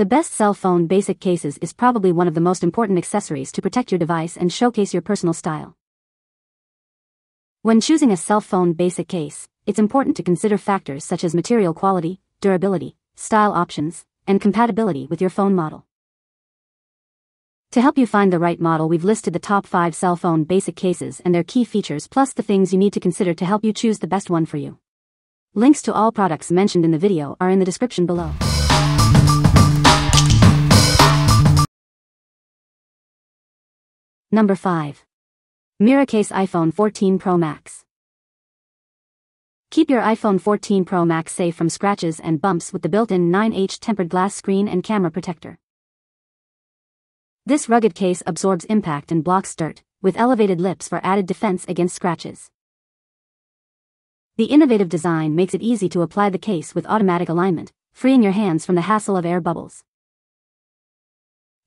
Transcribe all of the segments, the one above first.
The best cell phone basic cases is probably one of the most important accessories to protect your device and showcase your personal style. When choosing a cell phone basic case, it's important to consider factors such as material quality, durability, style options, and compatibility with your phone model. To help you find the right model we've listed the top 5 cell phone basic cases and their key features plus the things you need to consider to help you choose the best one for you. Links to all products mentioned in the video are in the description below. Number 5. Miracase iPhone 14 Pro Max. Keep your iPhone 14 Pro Max safe from scratches and bumps with the built-in 9H tempered glass screen and camera protector. This rugged case absorbs impact and blocks dirt, with elevated lips for added defense against scratches. The innovative design makes it easy to apply the case with automatic alignment, freeing your hands from the hassle of air bubbles.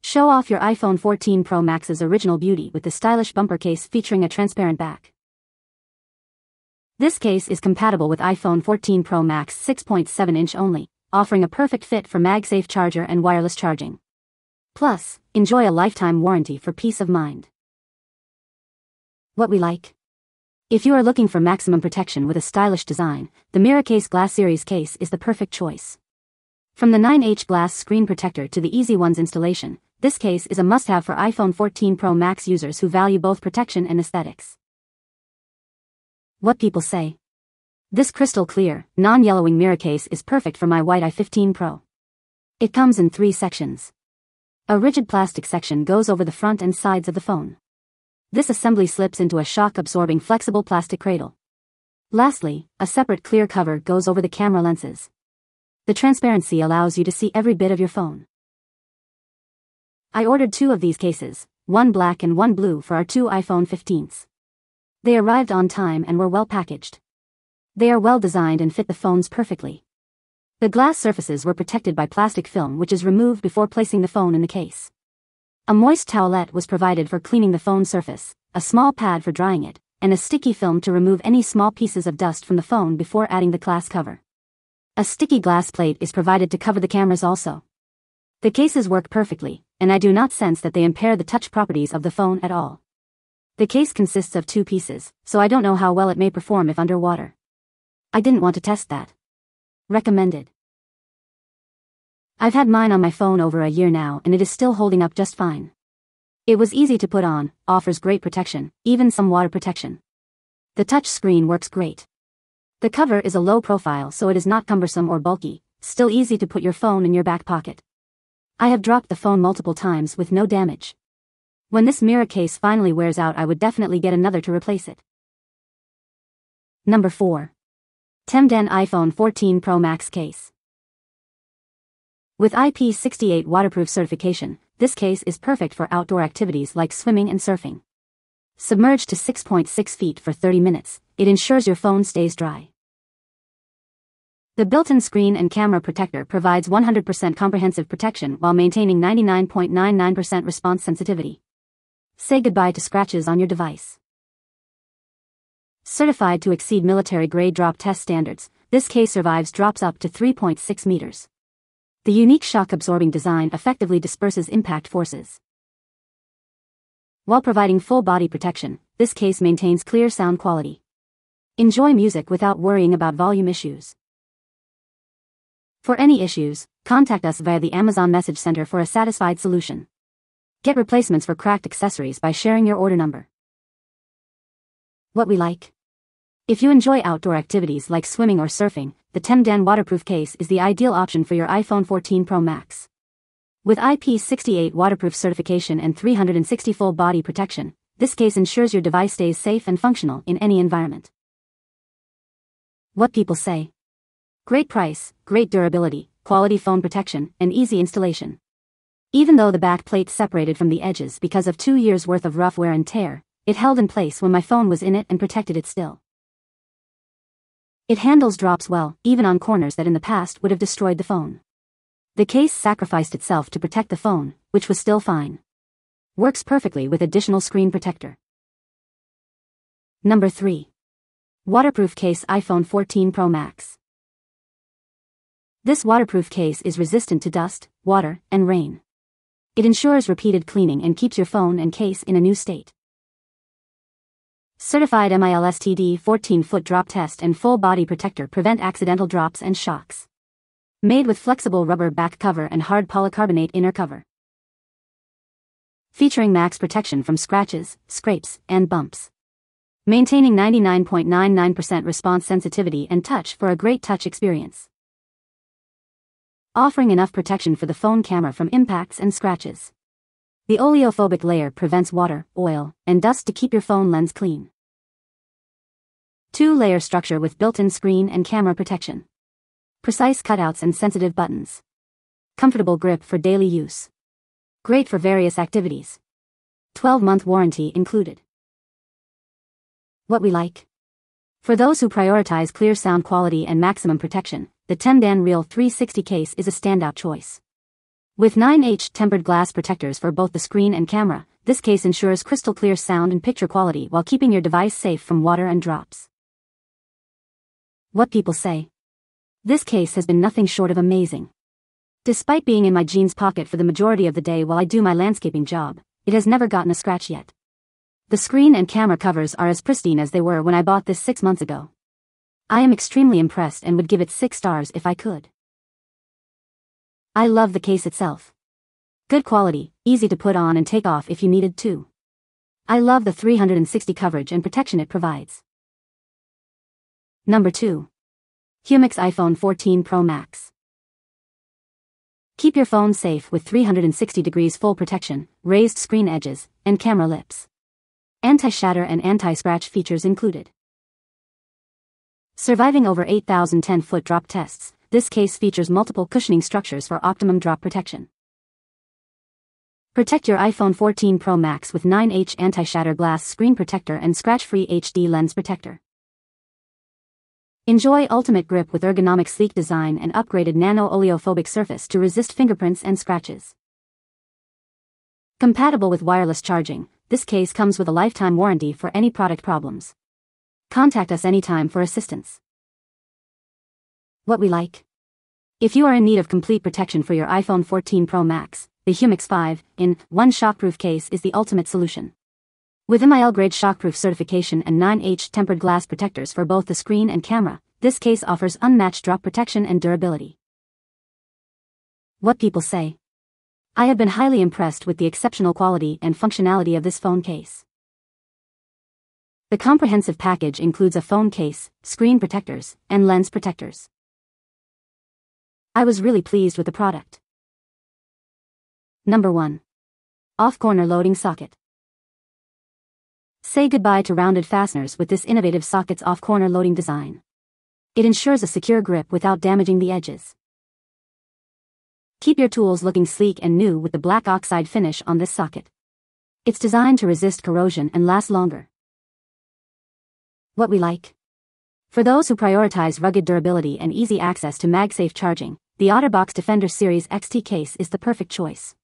Show off your iPhone 14 Pro Max's original beauty with the stylish bumper case featuring a transparent back. This case is compatible with iPhone 14 Pro Max 6.7 inch only, offering a perfect fit for MagSafe charger and wireless charging. Plus, enjoy a lifetime warranty for peace of mind. What we like? If you are looking for maximum protection with a stylish design, the Miracase Glass Series case is the perfect choice. From the 9H glass screen protector to the Easy Ones installation, this case is a must-have for iPhone 14 Pro Max users who value both protection and aesthetics. What people say. This crystal clear, non-yellowing Miracase is perfect for my white i15 Pro. It comes in three sections. A rigid plastic section goes over the front and sides of the phone. This assembly slips into a shock-absorbing flexible plastic cradle. Lastly, a separate clear cover goes over the camera lenses. The transparency allows you to see every bit of your phone. I ordered two of these cases, one black and one blue for our two iPhone 15s. They arrived on time and were well packaged. They are well designed and fit the phones perfectly. The glass surfaces were protected by plastic film which is removed before placing the phone in the case. A moist towelette was provided for cleaning the phone surface, a small pad for drying it, and a sticky film to remove any small pieces of dust from the phone before adding the glass cover. A sticky glass plate is provided to cover the cameras also. The cases work perfectly, and I do not sense that they impair the touch properties of the phone at all. The case consists of two pieces, so I don't know how well it may perform if underwater. I didn't want to test that. Recommended. I've had mine on my phone over a year now and it is still holding up just fine. It was easy to put on, offers great protection, even some water protection. The touch screen works great. The cover is a low profile so it is not cumbersome or bulky, still easy to put your phone in your back pocket. I have dropped the phone multiple times with no damage. When this Miracase finally wears out I would definitely get another to replace it. Number 4. Temdan iPhone 14 Pro Max Case. With IP68 waterproof certification, this case is perfect for outdoor activities like swimming and surfing. Submerged to 6.6 feet for 30 minutes, it ensures your phone stays dry. The built-in screen and camera protector provides 100% comprehensive protection while maintaining 99.99% response sensitivity. Say goodbye to scratches on your device. Certified to exceed military-grade drop test standards, this case survives drops up to 3.6 meters. The unique shock-absorbing design effectively disperses impact forces. While providing full body protection, this case maintains clear sound quality. Enjoy music without worrying about volume issues. For any issues, contact us via the Amazon Message Center for a satisfied solution. Get replacements for cracked accessories by sharing your order number. What we like. If you enjoy outdoor activities like swimming or surfing, the Temdan waterproof case is the ideal option for your iPhone 14 Pro Max. With IP68 waterproof certification and 360 full body protection, this case ensures your device stays safe and functional in any environment. What people say. Great price, great durability, quality phone protection, and easy installation. Even though the back plate separated from the edges because of two years worth of rough wear and tear, it held in place when my phone was in it and protected it still. It handles drops well, even on corners that in the past would have destroyed the phone. The case sacrificed itself to protect the phone, which was still fine. Works perfectly with additional screen protector. Number 3. Waterproof case iPhone 14 Pro Max. This waterproof case is resistant to dust, water, and rain. It ensures repeated cleaning and keeps your phone and case in a new state. Certified MILSTD 14-foot drop test and full body protector prevent accidental drops and shocks. Made with flexible rubber back cover and hard polycarbonate inner cover. Featuring max protection from scratches, scrapes, and bumps. Maintaining 99.99% response sensitivity and touch for a great touch experience. Offering enough protection for the phone camera from impacts and scratches. The oleophobic layer prevents water, oil, and dust to keep your phone lens clean. Two-layer structure with built-in screen and camera protection. Precise cutouts and sensitive buttons. Comfortable grip for daily use. Great for various activities. 12-month warranty included. What we like. For those who prioritize clear sound quality and maximum protection, the Temdan Real 360 case is a standout choice. With 9H tempered glass protectors for both the screen and camera, this case ensures crystal clear sound and picture quality while keeping your device safe from water and drops. What people say. This case has been nothing short of amazing. Despite being in my jeans pocket for the majority of the day while I do my landscaping job, it has never gotten a scratch yet. The screen and camera covers are as pristine as they were when I bought this six months ago. I am extremely impressed and would give it six stars if I could. I love the case itself. Good quality, easy to put on and take off if you needed to. I love the 360 coverage and protection it provides. Number 2. Humixx iPhone 14 Pro Max. Keep your phone safe with 360 degrees full protection, raised screen edges, and camera lips. Anti-shatter and anti-scratch features included. Surviving over 8,000 foot drop tests, this case features multiple cushioning structures for optimum drop protection. Protect your iPhone 14 Pro Max with 9H anti-shatter glass screen protector and scratch-free HD lens protector. Enjoy ultimate grip with ergonomic sleek design and upgraded nano oleophobic surface to resist fingerprints and scratches. Compatible with wireless charging, this case comes with a lifetime warranty for any product problems. Contact us anytime for assistance. What we like. If you are in need of complete protection for your iPhone 14 Pro Max, the Humixx 5 in 1 shockproof case is the ultimate solution. With MIL grade shockproof certification and 9H tempered glass protectors for both the screen and camera, this case offers unmatched drop protection and durability. What people say. I have been highly impressed with the exceptional quality and functionality of this phone case. The comprehensive package includes a phone case, screen protectors, and lens protectors. I was really pleased with the product. Number 1. Off-corner loading socket. Say goodbye to rounded fasteners with this innovative socket's off-corner loading design. It ensures a secure grip without damaging the edges. Keep your tools looking sleek and new with the black oxide finish on this socket. It's designed to resist corrosion and last longer. What we like. For those who prioritize rugged durability and easy access to MagSafe charging, the OtterBox Defender Series XT case is the perfect choice.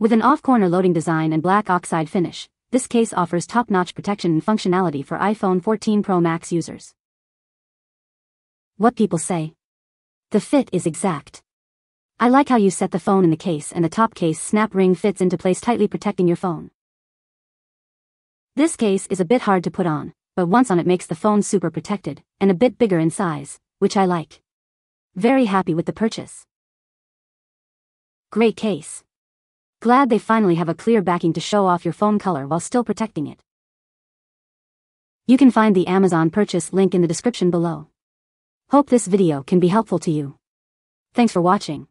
With an off-corner loading design and black oxide finish, this case offers top-notch protection and functionality for iPhone 14 Pro Max users. What people say. The fit is exact. I like how you set the phone in the case and the top case snap ring fits into place tightly protecting your phone. This case is a bit hard to put on, but once on it makes the phone super protected, and a bit bigger in size, which I like. Very happy with the purchase. Great case. Glad they finally have a clear backing to show off your phone color while still protecting it. You can find the Amazon purchase link in the description below. Hope this video can be helpful to you. Thanks for watching.